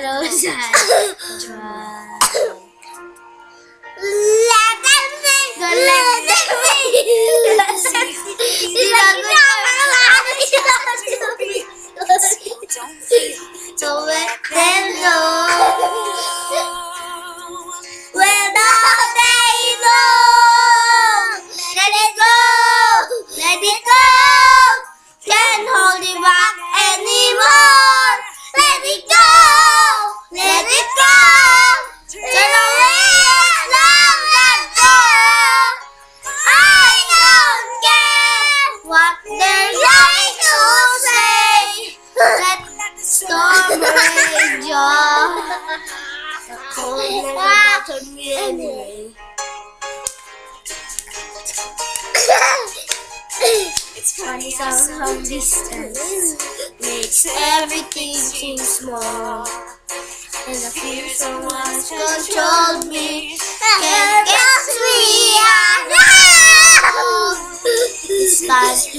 扔下来，就 anyway. It's Funny sound from distance makes everything seem small. And the fear so much controlled me. Can't we are now. It's time to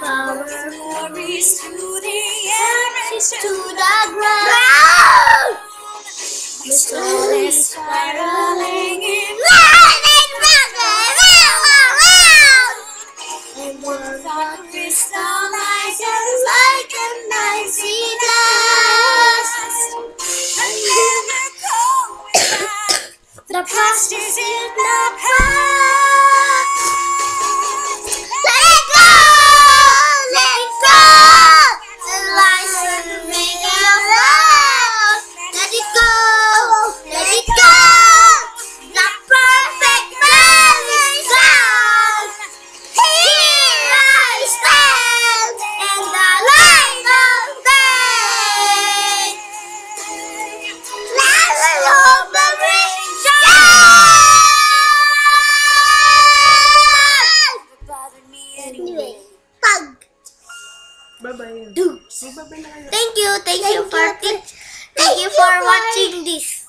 Power Glories to the air and to the ground. The soul is spiraling in and world that crystallizes like a icy dust. The past is in the past. Bye-bye. Bye-bye na kayo. Thank you, thank you for thank you for watching this.